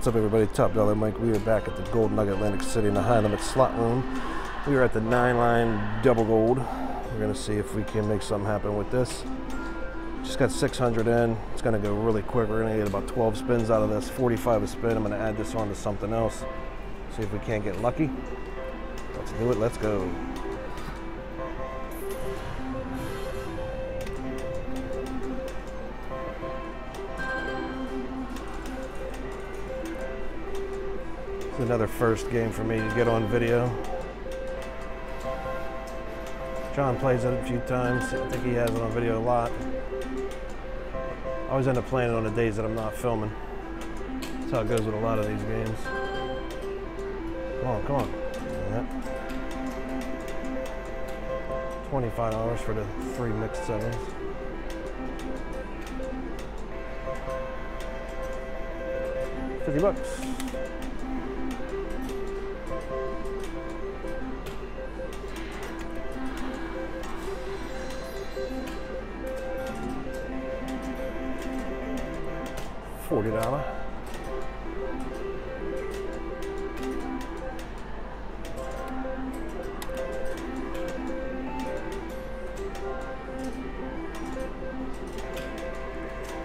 What's up, everybody? Top Dollar Mike. We are back at the Gold Nugget Atlantic City in the high limit slot room. We are at the nine line double gold. We're gonna see if we can make something happen with this. Just got 600 in. It's gonna go really quick. We're gonna get about 12 spins out of this. 45 a spin. I'm gonna add this on to something else. See if we can't get lucky. Let's do it. Let's go. Another first game for me to get on video. John plays it a few times. I think he has it on video a lot. I always end up playing it on the days that I'm not filming. That's how it goes with a lot of these games. Come on, come on. Yep. $25 for the three mixed sevens. Fifty bucks. Forty dollar.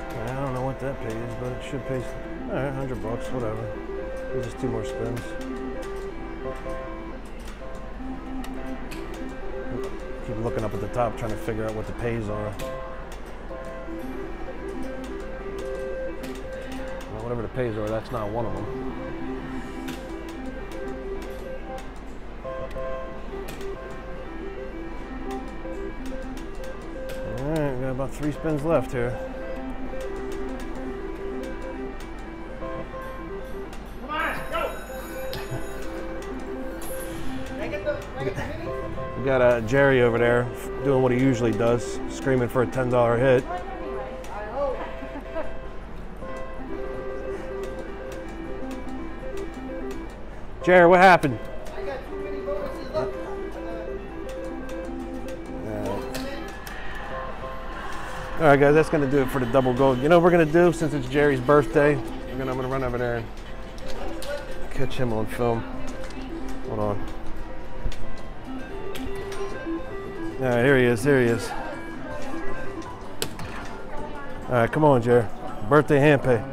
I don't know what that pays, but it should pay. All right, hundred bucks, whatever. There's just two more spins. Keep looking up at the top, trying to figure out what the pays are. Whatever the pays are, that's not one of them. All right, we got about three spins left here. Come on, go! Can I get the, can I get the mini? We got uh, Jerry over there doing what he usually does, screaming for a $10 hit. Jerry, what happened? I got too many bonuses left. All right, guys, that's gonna do it for the double gold. You know what we're gonna do since it's Jerry's birthday? I'm gonna run over there and catch him on film. Hold on. All right, here he is. Here he is. All right, come on, Jerry. Birthday hand pay.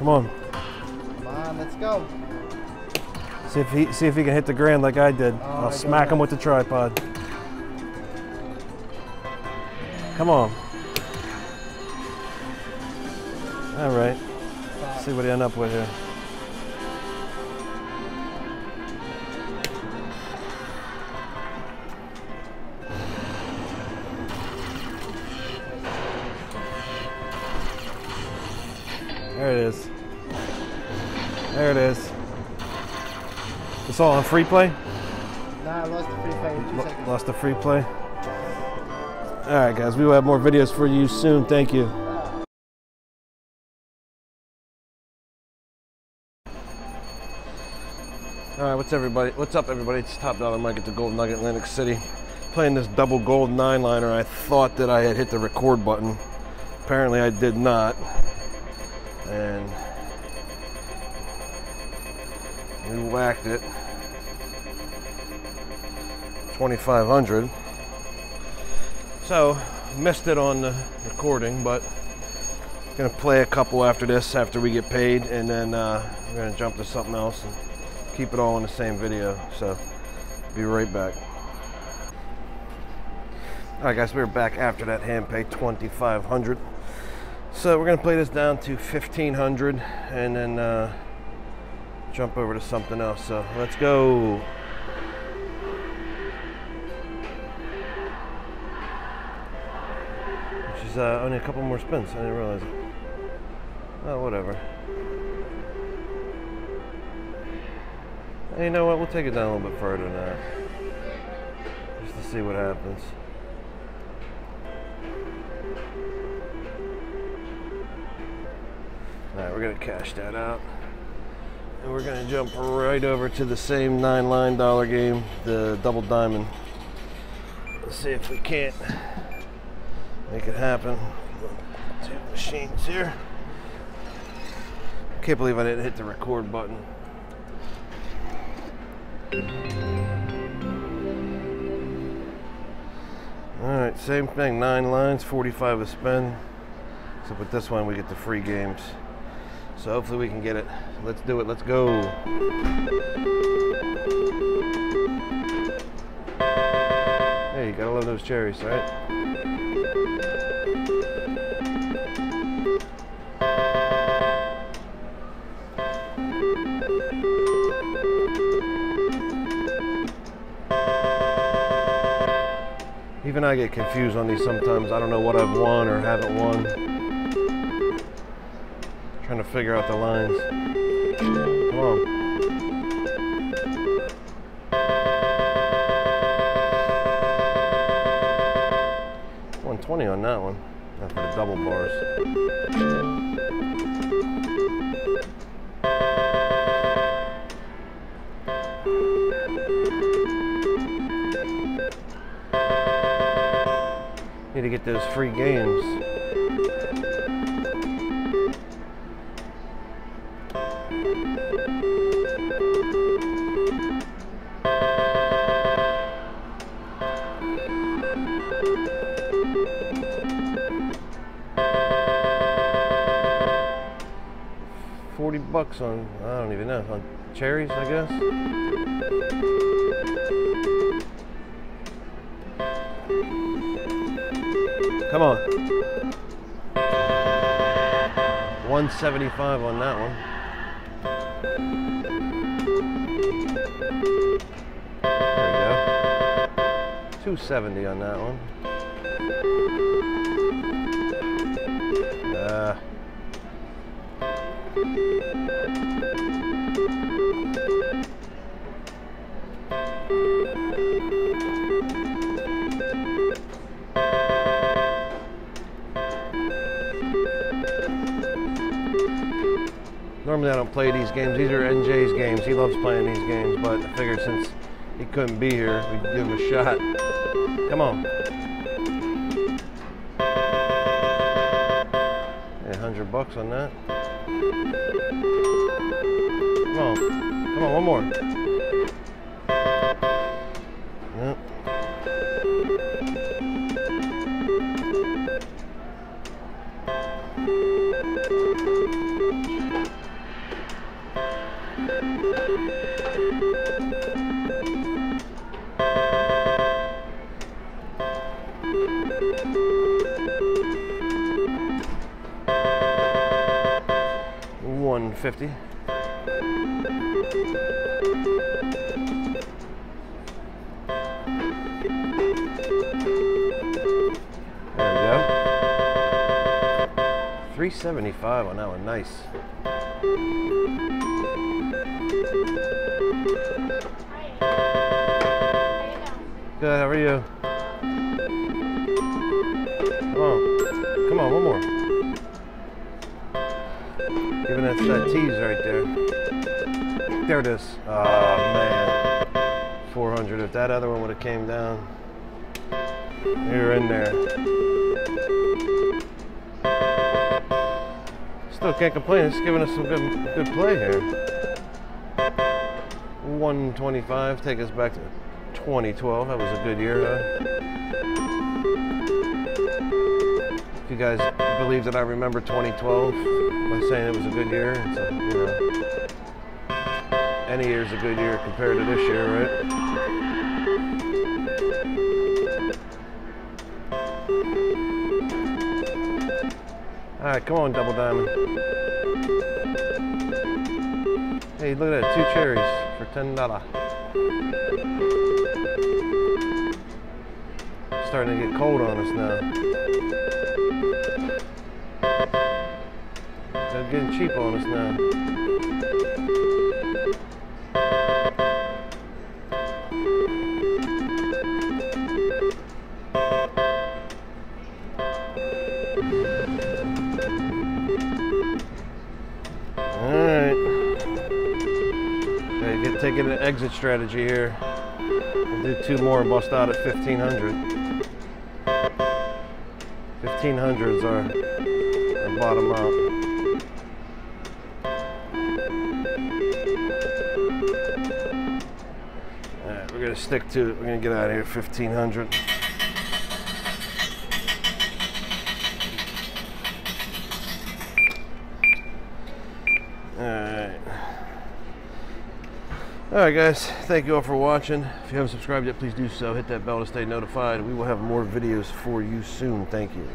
Come on. Come on, let's go. See if he see if he can hit the ground like I did. I I'll smack him with the tripod. Come on. All right. See what he end up with here. It's all on free play? Nah, I lost the free pay in two Lo- seconds. Lost the free play. All right, guys, we will have more videos for you soon. Thank you. All right, what's everybody? What's up, everybody? It's Top Dollar Mike at the Golden Nugget, Atlantic City. Playing this double gold nine liner. I thought that I had hit the record button. Apparently, I did not. And we whacked it. 2500 so missed it on the recording but gonna play a couple after this after we get paid and then uh, we're gonna jump to something else and keep it all in the same video so be right back. All right guys we're back after that hand pay 2500 so we're gonna play this down to 1500 and then uh, jump over to something else so let's go Which is uh, only a couple more spins. I didn't realize it. Oh, whatever. Hey, you know what? We'll take it down a little bit further than that. Just to see what happens. Alright, we're gonna cash that out. And we're gonna jump right over to the same nine line dollar game, the double diamond. Let's see if we can't make it happen. Two machines here. can't believe I didn't hit the record button. Alright, same thing, nine lines, 45 a spin. So with this one we get the free games. So hopefully we can get it. Let's do it, let's go. Hey, you gotta love those cherries, right? Even I get confused on these sometimes. I don't know what I've won or haven't won. Trying to figure out the lines. Come on. One twenty on that one. Not for the double bars. Need to get those free games. Forty bucks on I don't even know on cherries, I guess. Come on. 175 on that one. 270 on that one. Uh, Normally I don't play these games. These are NJ's games. He loves playing these games, but I figured since he couldn't be here. We give him a shot. Come on. A 100 bucks on that. Come on. Come on, one more. Yep. 150. There we go. 375 on that one, nice. Good, how are you? Come on. Come on, one more. Giving us that tease right there. There it is. Oh man. 400. If that other one would have came down, you're in there. Still can't complain. It's giving us some good good play here. 125. Take us back to 2012. That was a good year, huh? You guys believe that I remember 2012 by saying it was a good year, a, you know, any year's a good year compared to this year, right? All right, come on, double diamond. Hey, look at that, two cherries for ten dollar. Starting to get cold on us now. They're getting cheap on us now. Alright. Okay, get taking an exit strategy here. We'll do two more and bust out at 1500. 1500s are, are bottom up. we're gonna stick to it. We're gonna get out of here 1500. All right. Alright guys, thank you all for watching. If you haven't subscribed yet, please do so. Hit that bell to stay notified. We will have more videos for you soon. Thank you.